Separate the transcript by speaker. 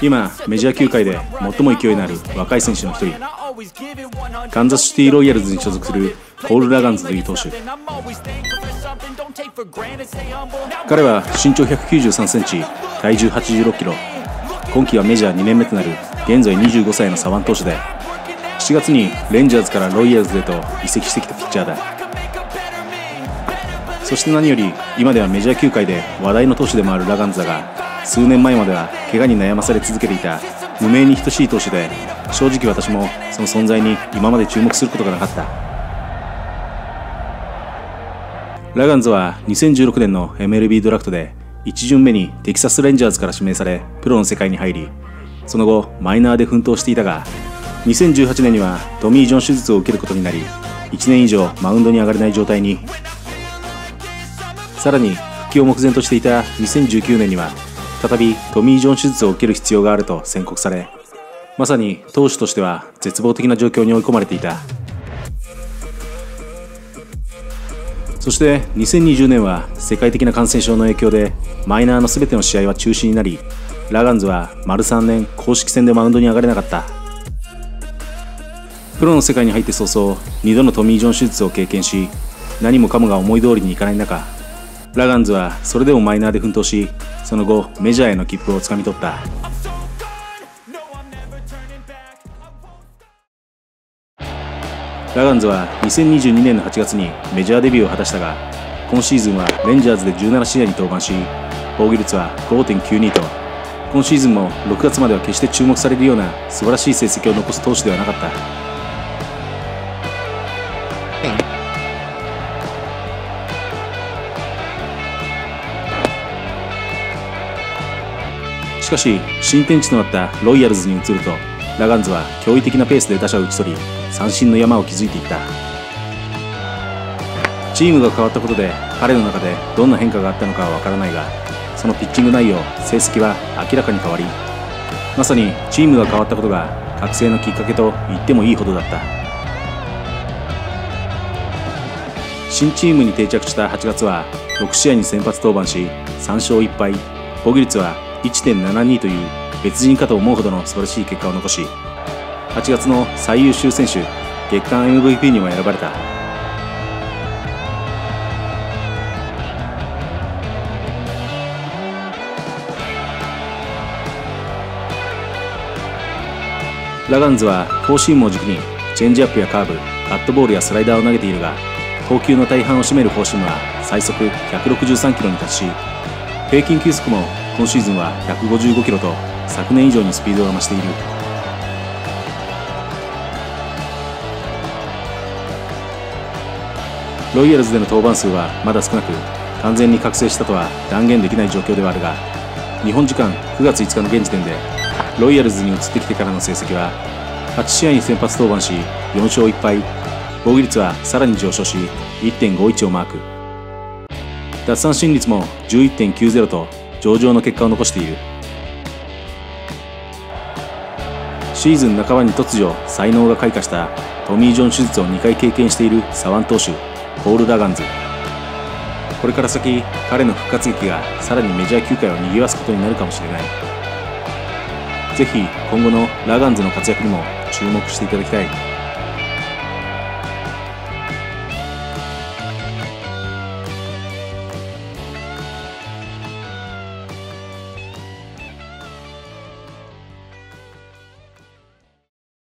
Speaker 1: 今メジャー球界で最も勢いのある若い選手の一人カンザスシティロイヤルズに所属するコール・ラガンズという投手。彼は身長193センチ体重86キロ。今季はメジャー2年目となる現在25歳の左腕投手で7月にレンジャーズからロイヤルズへと移籍してきたピッチャーだ。そして何より今ではメジャー球界で話題の投手でもあるラガンズだが数年前までは怪我に悩まされ続けていた無名に等しい投手で正直私もその存在に今まで注目することがなかった。ラガンズは2016年の MLB ドラフトで1巡目にテキサス・レンジャーズから指名されプロの世界に入りその後マイナーで奮闘していたが2018年にはトミー・ジョン手術を受けることになり1年以上マウンドに上がれない状態に。さらに復帰を目前としていた2019年には再びトミー・ジョン手術を受ける必要があると宣告されまさに投手としては絶望的な状況に追い込まれていた。そして2020年は世界的な感染症の影響でマイナーの全ての試合は中止になりラガンズは丸3年公式戦でマウンドに上がれなかった。プロの世界に入って早々2度のトミー・ジョン手術を経験し何もかもが思い通りにいかない中ラガンズはそれでもマイナーで奮闘しその後メジャーへの切符をつかみ取った。ラガンズは2022年の8月にメジャーデビューを果たしたが今シーズンはレンジャーズで17試合に登板し防御率は5.92と。今シーズンも6月までは決して注目されるような素晴らしい成績を残す投手ではなかった。しかし新天地となったロイヤルズに移るとラガンズは驚異的なペースで打者を打ち取り三振の山を築いていった。チームが変わったことで彼の中でどんな変化があったのかは分からないがそのピッチング内容成績は明らかに変わりまさにチームが変わったことが覚醒のきっかけと言ってもいいほどだった。新チームに定着した8月は6試合に先発登板し3勝1敗。防御率は1.72という別人かと思うほどの素晴らしい結果を残し8月の最優秀選手月間 MVP にも選ばれた。ラガンズはフォーシームを軸にチェンジアップやカーブカットボールやスライダーを投げているが投球の大半を占めるフォーシームは最速163キロに達し平均球速も今シーズンは155キロと昨年以上にスピードが増している。ロイヤルズでの登板数はまだ少なく完全に覚醒したとは断言できない状況ではあるが日本時間9月5日の現時点でロイヤルズに移ってきてからの成績は8試合に先発登板し4勝1敗。防御率はさらに上昇し1.51をマーク。奪三振率も11.90と上々の結果を残している。シーズン半ばに突如才能が開花したトミー・ジョン手術を2回経験している左腕投手ポール・ラガンズ。これから先彼の復活劇がさらにメジャー球界を賑わすことになるかもしれない。ぜひ今後のラガンズの活躍にも注目していただきたい。